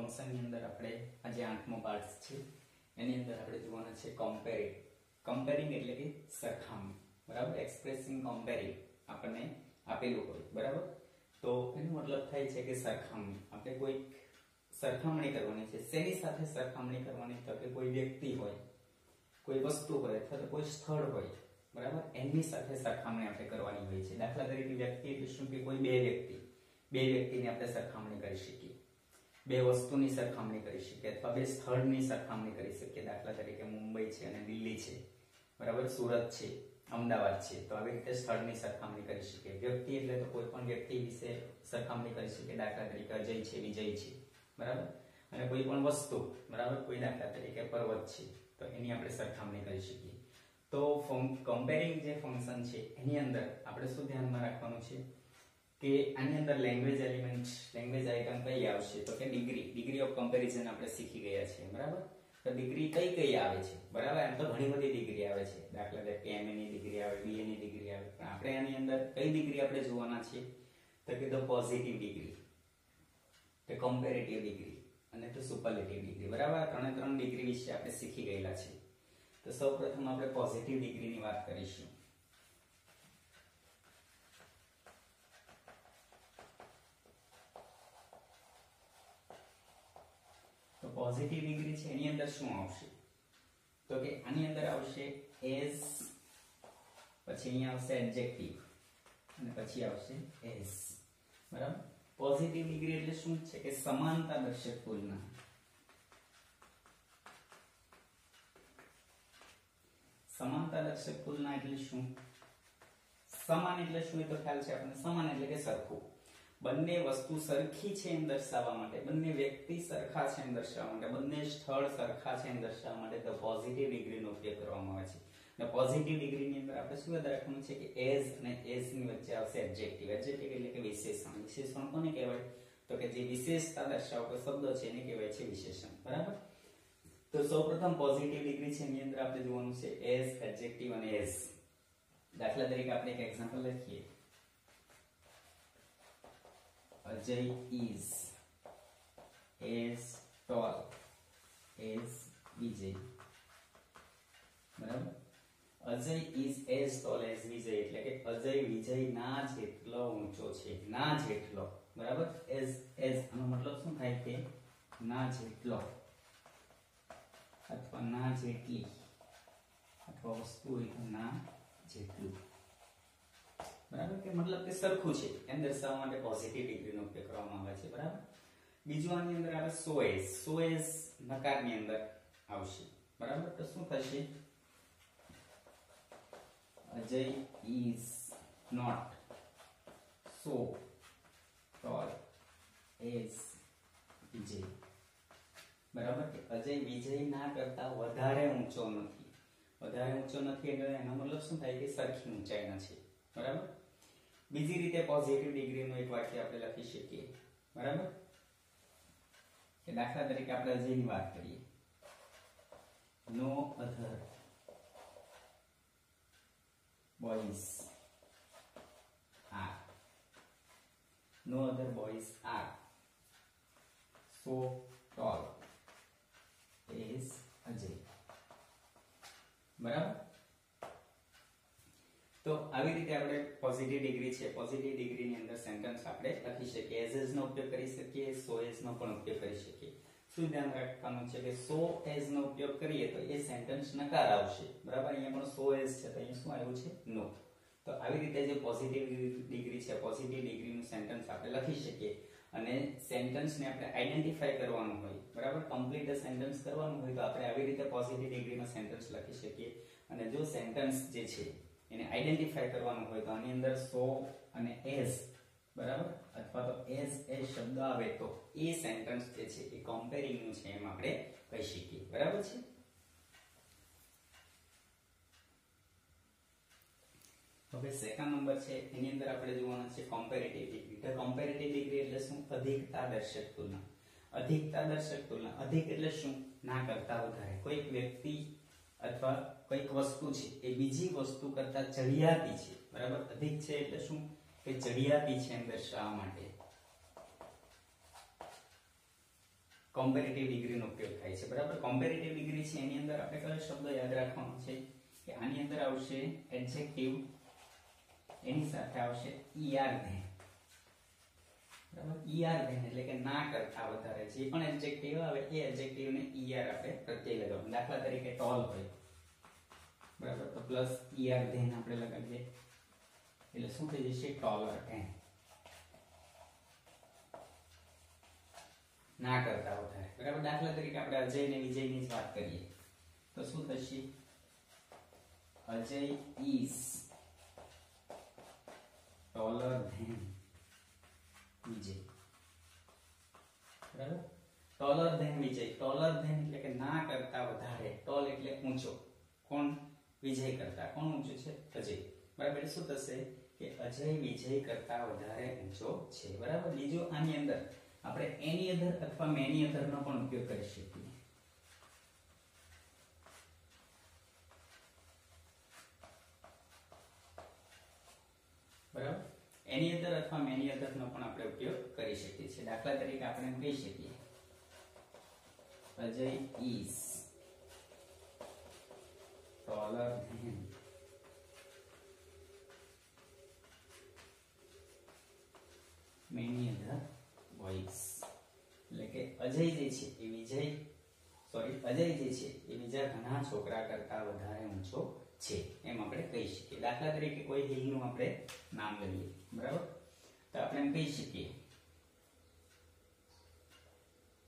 ફંક્શનની અંદર આપણે આ જે આઠમો પાર્ટ છે. એની અંદર આપણે જોવાના છે કમ્પેરિંગ કમ્પેરિંગ એટલે કે સરખામણી. બરાબર? એક્સપ્રેસિંગ કમ્પેરિંગ આપણને આપેલું હોય. બરાબર? તો એનો મતલબ થાય છે કે સરખામણી. આપણે કોઈ સરખામણી કરવાની છે. શેની સાથે સરખામણી કરવાની? તો કે કોઈ વ્યક્તિ હોય, કોઈ વસ્તુ હોય અથવા તો કોઈ સ્થળ હોય. બરાબર? એની સાથે સરખામણી આપણે કરવાની હોય છે. દાખલા તરીકે વ્યક્તિ એટલે શું? કે કોઈ બે વ્યક્તિ. બે વ્યક્તિની આપણે સરખામણી કરી શકીએ. બે વસ્તુની સરખામણી કરી શકીએ અથવા બે સ્થળની સરખામણી કરી શકીએ. દાખલા તરીકે મુંબઈ છે અને દિલ્હી છે. બરાબર? સુરત છે, અમદાવાદ છે. તો આવી રીતે સ્થળની સરખામણી કરી શકીએ. વ્યક્તિ એટલે તો કોઈ પણ વ્યક્તિ વિશે સરખામણી કરી શકીએ દાખલા તરીકે અજય છે, વિજય છે. બરાબર? અને કોઈ પણ વસ્તુ, બરાબર? કોઈ દાખલા તરીકે પર્વત છે. તો એની આપણે સરખામણી કરી શકીએ. તો કમ્પેરિંગ જે ફંક્શન છે, એની અંદર આપણે શું ધ્યાનમાં રાખવાનું છે? કે આની અંદર લેંગ્વેજ એલિમેન્ટ લેંગ્વેજ આઇટમ કઈ આવશે? તો કે ડિગ્રી ડિગ્રી ઓફ કમ્પેરિઝન આપણે શીખી ગયા છીએ, બરાબર? તો ડિગ્રી કઈ કઈ આવે છે? બરાબર? એમ તો ઘણી બધી ડિગ્રી આવે છે. દાખલા તરીકે એમએ ની ડિગ્રી આવે બીએ ની ડિગ્રી આવે. પણ આપણે આની અંદર કઈ ડિગ્રી આપણે જોવાના છીએ? તો કે ધ પોઝિટિવ ડિગ્રી તો કમ્પેરેટિવ ડિગ્રી અને તો સુપરલેટિવ ડિગ્રી બરાબર? ત્રણે ત્રણ ડિગ્રી વિશે આપણે શીખી ગયેલા છે તો સૌપ્રથમ આપણે પોઝિટિવ ડિગ્રીની વાત કરીશું તો પોઝિટિવ ડિગ્રી છે, એની અંદર શું આવશે? તો કે આની અંદર આવશે એઝ પછી અહીંયા આવશે એડજેક્ટિવ અને પછી આવશે એઝ બરાબર? પોઝિટિવ ડિગ્રી એટલે શું છે કે સમાનતા દર્શક તુલના સમાનતા દર્શક તુલના એટલે શું? સમાન એટલે શું એ તો ખ્યાલ છે આપણને? સમાન એટલે કે સરખું. બંને વસ્તુ સરખી છે એમ દર્શાવવા માટે, બંને વ્યક્તિ સરખા છે એમ દર્શાવવા માટે, બંને સ્થળ સરખા છે એમ દર્શાવવા માટે તો પોઝિટિવ ડિગ્રીનો ઉપયોગ કરવામાં આવે છે. અને પોઝિટિવ ડિગ્રીની અંદર આપણે શું યાદ રાખવાનું છે કે એઝ અને એઝની વચ્ચે આવશે એડજેક્ટિવ એડજેક્ટિવ એટલે કે વિશેષણ. વિશેષણ કોને કહેવાય? તો કે જે વિશેષતા દર્શાવતો શબ્દ છે એને કહેવાય છે વિશેષણ. બરાબર? તો સૌપ્રથમ પોઝિટિવ ડિગ્રી છે એની અંદર આપણે જોવાનું છે એઝ એડજેક્ટિવ અને એઝ દાખલા તરીકે આપણે એક એક્ઝામ્પલ લખીએ. Ajay is. As tall. As Vijay બરાબર? Ajay is as tall as Vijay એટલે કે અજય વિજય ના જેટલો ઊંચો છે. ના જેટલો. બરાબર? એઝ એઝ આનો મતલબ શું થાય કે ના જેટલો. અથવા ના જેટલી. અથવા વસ્તુ હોય તો ના જેટલું. બરાબર? કે મતલબ કે સરખું છે. એમ દર્શાવવા માટે પોઝિટિવ ડિગ્રીનો ઉપયોગ કરવામાં આવે છે, બરાબર? બીજું આની અંદર આવે સોએસ સો એસ નકારની અંદર આવશે. બરાબર? તો શું થશે? Ajay is not so tall as Vijay. બરાબર? કે અજય વિજય ના કરતા વધારે ઊંચો નથી. વધારે ઊંચો નથી એટલે એનો મતલબ શું થાય? કે સરખી ઊંચાઈના છે. બરાબર? બીજી રીતે પોઝિટિવ ડિગ્રીનું એક વાક્ય આપણે લખી શકીએ. બરાબર? કે દાખલા તરીકે આપણે અજયની વાત કરીએ. No other boys are no other boys are so tall as Ajay બરાબર? આવી રીતે આપણે પોઝિટિવ ડિગ્રી છે. પોઝિટિવ ડિગ્રીની અંદર સેન્ટેન્સ આપણે લખી શકીએ. એઝ એઝ નો ઉપયોગ કરી શકીએ સો એઝ નો પણ ઉપયોગ કરી શકીએ. શું ધ્યાન રાખવાનું છે કે સો એઝ નો ઉપયોગ કરીએ તો એ સેન્ટેન્સ નકાર આવશે. બરાબર? અહીંયા પણ સો એઝ છે, તો અહીંયા શું આવ્યું છે? નો તો આવી રીતે જે પોઝિટિવ ડિગ્રી છે પોઝિટિવ ડિગ્રીનું સેન્ટેન્સ આપણે લખી શકીએ. અને સેન્ટેન્સને આપણે આઈડેન્ટિફાઈ કરવાનું હોય. બરાબર? કમ્પ્લીટ સેન્ટેન્સ કરવાનું હોય તો આપણે આવી રીતે પોઝિટિવ ડિગ્રીમાં સેન્ટેન્સ લખી શકીએ. અને જો સેન્ટેન્સ જે છે એને આઈડેન્ટિફાય કરવાનું હોય તો આની અંદર સો અને એસ બરાબર? અથવા તો એસ એ શબ્દ આવે તો એ સેન્ટેન્સ જે છે એ કમ્પેરિંગનું છે એમ આપણે કહી શકીએ. બરાબર છે? હવે સેકન્ડ નંબર છે, એની અંદર આપણે જોવાનું છે કોમ્પેરેટિવ ડિગ્રી તો કોમ્પેરેટિવ ડિગ્રી એટલે શું? અધિકતા દર્શક તુલના. અધિકતા દર્શક તુલના. અધિક એટલે શું? ના કરતા વધારે. કોઈક વ્યક્તિ અથવા કોઈક વસ્તુ છે, એ બીજી વસ્તુ કરતા ચડિયાતી છે. બરાબર? અધિક છે એટલે શું? કે ચડિયાતી છે એમ દર્શાવવા માટે. કોમ્પેરેટિવ ડિગ્રીનો ઉપયોગ થાય છે. બરાબર? કોમ્પેરેટિવ ડિગ્રી છે, એની અંદર આપણે કયો શબ્દ યાદ રાખવાનો છે? કે આની અંદર આવશે એડજેક્ટિવ એની સાથે આવશે ઈઆર ધેન ધેન ટોલ હોય. બરાબર? ધેન ધેન ના કરતા વધારે. બરાબર? દાખલા તરીકે આપણે અજય ને વિજયની જ વાત કરીએ. તો શું થશે? Ajay is taller than Vijay બરાબર taller than Vijay taller than એટલે કે ના કરતા વધારે ટોલ એટલે ઊંચો। કોણ વિજય કરતા? કોણ ઊંચું છે? અજય। બરાબર શું થશે કે અજય વિજય કરતા વધારે ઊંચો છે? બરાબર? બીજો આની અંદર આપણે એની અધર અથવા મેની અધર નો પણ ઉપયોગ કરી શકીએ. બરાબર? એની અંદર અથવા મેની અધર નો પણ આપણે ઉપયોગ કરી શકીએ છીએ. દાખલા તરીકે આપણે કહી શકીએ. Ajay is taller than many other boys એટલે કે અજય જે છે એ વિજય સોરી અજય જે છે એ બીજા ઘણા છોકરા કરતા વધારે ઊંચો છે. એમ આપણે કહી શકીએ. દાખલા તરીકે કોઈ હિલનું આપણે નામ લઈએ. બરાબર તો આપણે એમ કહી શકીએ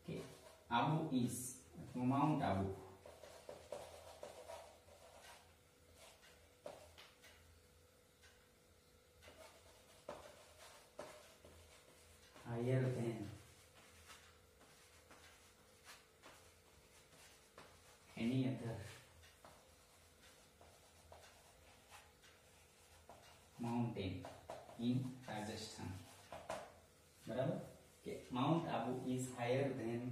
કે આબુ ઇઝ અથવા mount Abu higher than. Any other? Mountain. In Rajasthan. બરાબર? કે mount Abu is higher than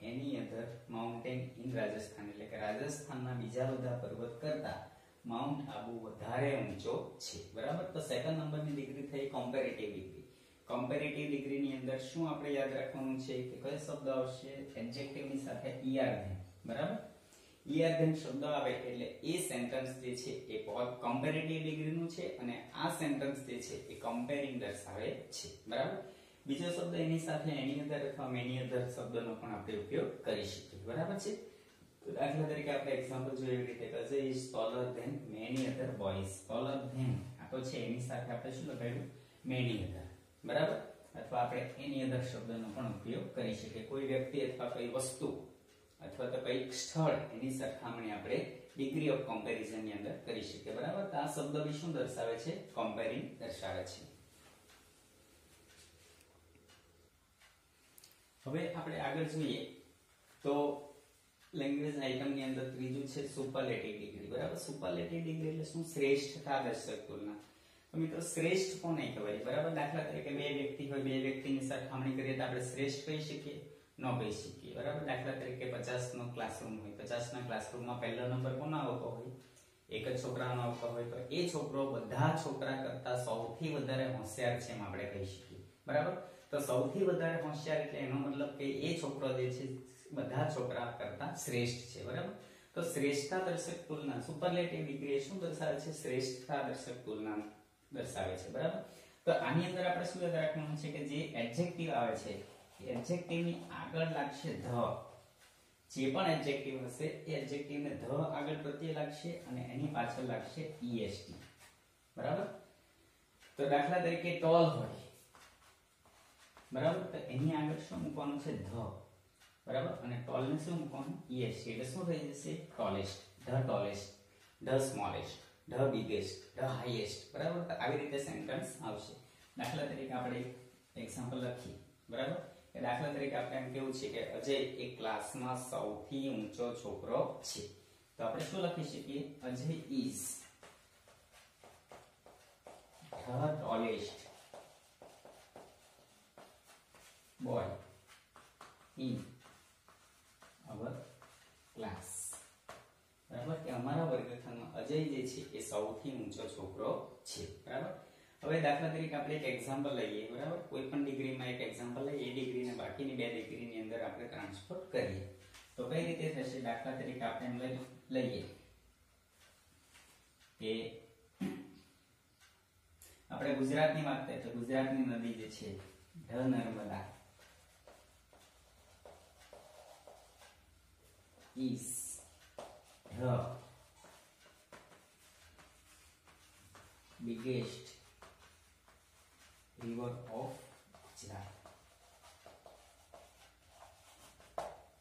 any other mountain in Rajasthan એટલે કે રાજસ્થાનના બીજા બધા પર્વત કરતા માઉન્ટ આબુ વધારે ઊંચો છે. બરાબર? તો સેકન્ડ નંબરની ડિગ્રી થઈ કોમ્પેરેટિવ ડિગ્રી કોમ્પેરેટિવ ડિગ્રીની અંદર શું આપણે યાદ રાખવાનું છે? કે કયો શબ્દ આવશે? એડજેક્ટિવની સાથે ઈઆર ધેન બરાબર? ઈઆર ધેન શબ્દ આવે એટલે એ સેન્ટેન્સ જે છે એ કમ્પેરેટિવ ડિગ્રીનું છે અને આ સેન્ટેન્સ જે છે એ કમ્પેરિંગ દર્શાવે છે. બરાબર? બીજો શબ્દ એની સાથે એની અધર અથવા મેની અધર શબ્દનો પણ આપણે ઉપયોગ કરી શકીએ. બરાબર છે? તો દાખલા તરીકે આપણે એક્ઝામ્પલ જોઈએ એવી રીતે કઝે is taller than many other boys taller than આ તો છે, એની સાથે આપણે શું લગાડ્યું મેની અધર બરાબર? અથવા આપણે એની અધર શબ્દનો પણ ઉપયોગ કરી શકીએ. કોઈ વ્યક્તિ અથવા કોઈ વસ્તુ અથવા તો કંઈક સ્થળ એની સરખામણી આપણે ડિગ્રી ઓફ કમ્પેરિઝનની અંદર કરી શકીએ. બરાબર? તો આ શબ્દ બી શું દર્શાવે છે? કમ્પેરિંગ દર્શાવે છે. હવે આપણે આગળ જોઈએ તો લેંગ્વેજ આઇટમની અંદર ત્રીજું છે સુપરલેટિવ ડિગ્રી બરાબર? સુપરલેટિવ ડિગ્રી એટલે શું? શ્રેષ્ઠતા દર્શક તુલના તો મિત્રો, શ્રેષ્ઠ કોને કહેવાય? બરાબર? દાખલા તરીકે બે વ્યક્તિ હોય, બે વ્યક્તિની સરખામણી કરીએ તો આપણે શ્રેષ્ઠ કહી શકીએ. ન કહી શકીએ બરાબર? દાખલા તરીકે 50 નો ક્લાસરૂમ હોય. 50 ના ક્લાસરૂમમાં પહેલો નંબર કોનો આવતો હોય? એક જ છોકરાનો આવતો હોય તો એ છોકરો બધા છોકરા કરતા સૌથી વધારે હોશિયાર છે એમ આપણે કહી શકીએ. બરાબર? તો સૌથી વધારે હોશિયાર એટલે એનો મતલબ કે એ છોકરો જે છે, બધા છોકરા કરતા શ્રેષ્ઠ છે. બરાબર? તો શ્રેષ્ઠતા દર્શક તુલના સુપરલેટિવ ડિગ્રી શું દર્શાવે છે? શ્રેષ્ઠતા દર્શક તુલના દર્શાવે છે. બરાબર? તો આની અંદર આપણે શું યાદ રાખવાનું છે કે જે એડજેક્ટિવ આવે છે એડજેક્ટિવની આગળ લાગશે ધ. જે પણ એડજેક્ટિવ હશે, એ એડજેક્ટિવ ને ધ આગળ પ્રત્યે લાગશે અને એની પાછળ લાગશે ઈએસટી બરાબર? તો દાખલા તરીકે ટોલ હોય. બરાબર? તો એની આગળ શું મૂકવાનું છે? ધ. બરાબર? અને ટોલ ને શું મૂકવાનું? ઈએસટી એટલે શું થઈ જશે? Tallest the tallest the smallest the biggest the highest બરાબર? આવી રીતે સેન્ટેન્સ આવશે. દાખલા તરીકે આપણે એક્ઝામ્પલ લખીએ. બરાબર? દાખલા તરીકે આપણે એમ કેવું છે કે અજય એક ક્લાસમાં સૌથી ઊંચો છોકરો છે. તો આપણે શું લખી શકીએ? Ajay is tallest boy in our class બરાબર? કે અમારા વર્ગખંડમાં અજય જે છે એ સૌથી ઊંચો છોકરો છે. બરાબર? હવે દાખલા તરીકે આપણે એક એક્ઝામ્પલ લઈએ, બરાબર? કોઈ પણ ડિગ્રીમાં એક એક્ઝામ્પલ લઈએ, એ ડિગ્રીને બાકીની બે ડિગ્રીની અંદર આપણે ટ્રાન્સફર કરીએ. તો કઈ રીતે થશે? દાખલા તરીકે આપણે એમ લઈએ કે આપણે ગુજરાતની વાત કરીએ તો ગુજરાતની નદી જે છે the Narmada, is ઢ biggest river of Gujarat.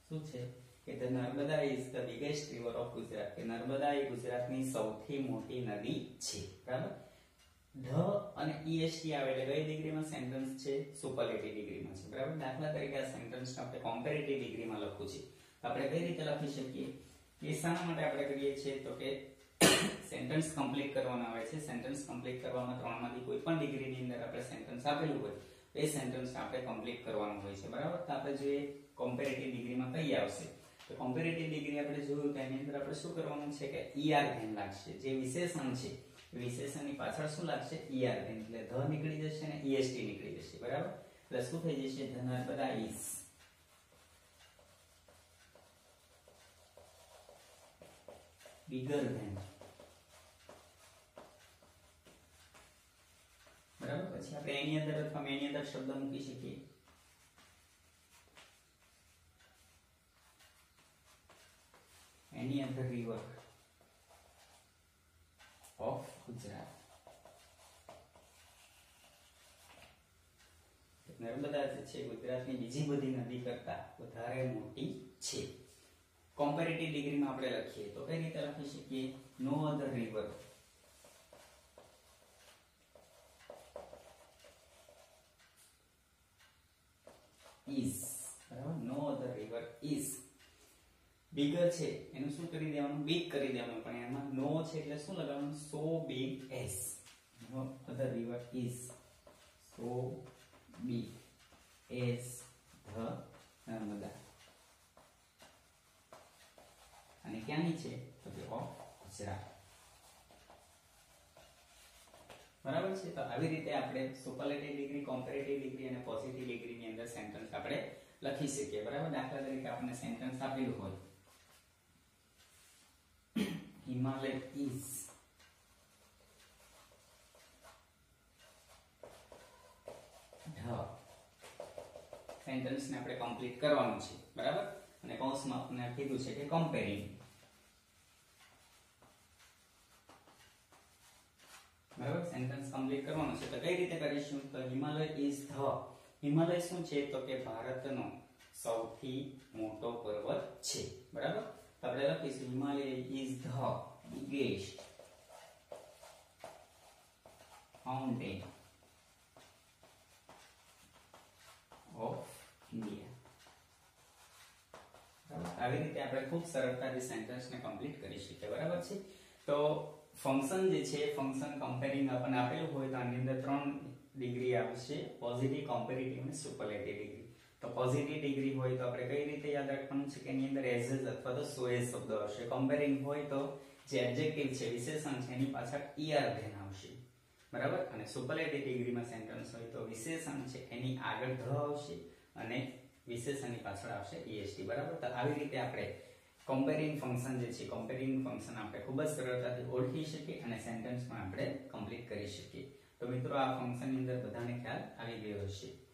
શું છે? કે Narmada is the biggest river of Gujarat કે નર્મદા એ ગુજરાતની સૌથી મોટી નદી છે. બરાબર? ધ અને ઈએસટી આવે એટલે કઈ ડિગ્રીમાં સેન્ટેન્સ છે? સુપરલેટિવ ડિગ્રીમાં છે. બરાબર? દાખલા તરીકે આ સેન્ટેન્સ આપણે કોમ્પેરેટિવ ડિગ્રીમાં લખવું છે. આપણે કઈ રીતે લખી શકીએ? એ શા માટે આપણે કરીએ છીએ? તો કે સેન્ટેન્સ કમ્પ્લીટ કરવાના આવે છે. સેન્ટેન્સ કમ્પ્લીટ કરવામાં ત્રણમાંથી કોઈ પણ ડિગ્રીની અંદર આપણે સેન્ટેન્સ આપેલું હોય, એ સેન્ટેન્સ આપણે કમ્પ્લીટ કરવાનું હોય છે. બરાબર? તો આપણે જોઈએ કોમ્પેરેટિવ ડિગ્રીમાં કઈ આવશે? તો કોમ્પેરેટિવ ડિગ્રી આપણે જોયું તો એની અંદર આપણે શું કરવાનું છે કે ઈઆર ધ્યાન લાગશે. જે વિશેષણ છે વિશેષણની પાછળ શું લાગશે? ઈઆર ધ્યાન. એટલે ધ નીકળી જશે અને ઈએસટી નીકળી જશે. બરાબર? એટલે શું થઈ જશે? ધ બધા ઈસ bigger than બરાબર અથવા એની અંદર શબ્દ મૂકી શકીએ. એની અંદર રિવર ઓફ ગુજરાત. નર્મદા જે છે ગુજરાતની બીજી બધી નદી કરતા વધારે મોટી છે. કોમ્પેરેટિવ ડિગ્રીમાં આપણે લખીએ તો કઈ રીતે લખી શકીએ? No other river is. બરાબર? No other river is. Bigger છે. એનું શું કરી દેવાનું? Big કરી દેવાનું. પણ એમાં નો છે એટલે શું લગાવવાનું? So big as no other river is. So big as the Narmada. અને ક્યાંની છે? તો કે ઓફ ગુજરાત. બરાબર છે? તો આવી રીતે આપણે સુપરલેટિવ ડિગ્રી કોમ્પેરેટિવ ડિગ્રી અને પોઝિટિવ ડિગ્રીની અંદર સેન્ટેન્સ આપણે લખી શકીએ. બરાબર? દાખલા તરીકે આપણે સેન્ટેન્સ આપેલું હોય. હિમાલય ઇઝ સેન્ટેન્સને આપણે કમ્પ્લીટ કરવાનું છે. બરાબર? અને કૌંસમાં આપણે કીધું છે કે કમ્પેરિંગ બરાબર સેન્ટેન્સ છે. તો કઈ રીતે કરીશું? તો હિમાલય ઇઝ ધ હિમાલય શું છે? તો કે ભારતનો સૌથી મોટો પર્વત છે. બરાબર? આપણે લખીશું. Himalaya is the biggest mountain of India આવી રીતે આપણે ખૂબ સરળતાથી સેન્ટેન્સને કમ્પ્લીટ કરી શકીએ. બરાબર છે? તો ફંક્શન જે છે ફંક્શન કમ્પેરિંગ આપણને આપેલું હોય તો આની અંદર ત્રણ ડિગ્રી આવશે. પોઝિટિવ કોમ્પેરેટિવ અને સુપરલેટિવ ડિગ્રી તો પોઝિટિવ ડિગ્રી હોય તો આપણે કઈ રીતે યાદ રાખવાનું છે કે એની અંદર એઝ એઝ અથવા તો સો એઝ શબ્દ આવશે. કમ્પેરિંગ હોય તો જે એડજેક્ટિવ છે, વિશેષણ છે, એની પાછળ ઈઆર ધ્યાન આવશે. બરાબર? અને સુપરલેટિવ ડિગ્રીમાં સેન્ટેન્સ હોય તો વિશેષણ છે, એની આગળ ધ આવશે અને વિશેષણની પાછળ આવશે ઈએસટી બરાબર? તો આવી રીતે આપણે કમ્પેરિંગ ફંક્શન જે છે કમ્પેરિંગ ફંક્શન આપણે ખૂબ જ સરળતાથી ઓળખી શકીએ અને સેન્ટેન્સ પણ આપણે કમ્પ્લીટ કરી શકીએ. તો મિત્રો, આ ફંક્શનની અંદર બધાને ખ્યાલ આવી ગયો હશે.